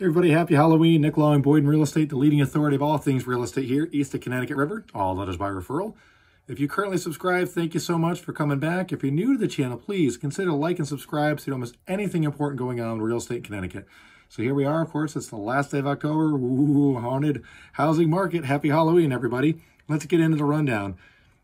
Everybody, happy Halloween. Nick Law and Boyden Real Estate, the leading authority of all things real estate here, east of Connecticut River. All letters by referral. If you currently subscribe, thank you so much for coming back. If you're new to the channel, please consider like and subscribe so you don't miss anything important going on in real estate in Connecticut. So here we are, of course, it's the last day of October. Ooh, haunted housing market. Happy Halloween, everybody. Let's get into the rundown.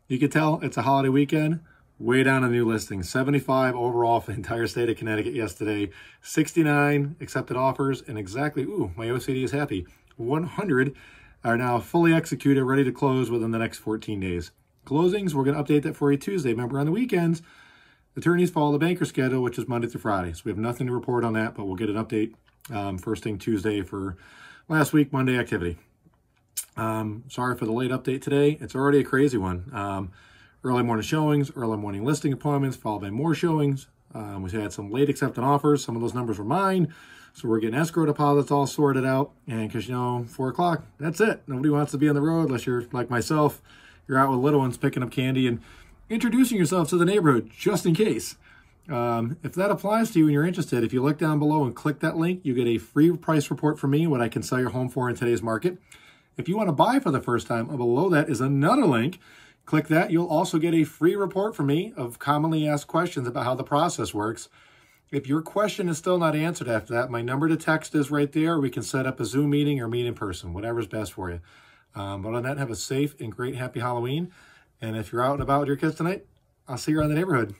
You can tell it's a holiday weekend way down on new listing. 75 overall for the entire state of Connecticut yesterday. 69 accepted offers, and exactly, ooh, my OCD is happy. 100 are now fully executed, ready to close within the next 14 days. Closings, we're going to update that for you Tuesday. Remember, on the weekends, attorneys follow the banker schedule, which is Monday through Friday. So we have nothing to report on that, but we'll get an update um, first thing Tuesday for last week, Monday activity. Um, sorry for the late update today. It's already a crazy one. Um, early morning showings, early morning listing appointments, followed by more showings. Um, we had some late accepted offers. Some of those numbers were mine. So we're getting escrow deposits all sorted out. And because, you know, 4 o'clock, that's it. Nobody wants to be on the road unless you're like myself. You're out with little ones picking up candy and introducing yourself to the neighborhood just in case. Um, if that applies to you and you're interested, if you look down below and click that link, you get a free price report from me, what I can sell your home for in today's market. If you want to buy for the first time, below that is another link Click that. You'll also get a free report from me of commonly asked questions about how the process works. If your question is still not answered after that, my number to text is right there. We can set up a Zoom meeting or meet in person, whatever's best for you. Um, but on that, have a safe and great happy Halloween. And if you're out and about with your kids tonight, I'll see you around the neighborhood.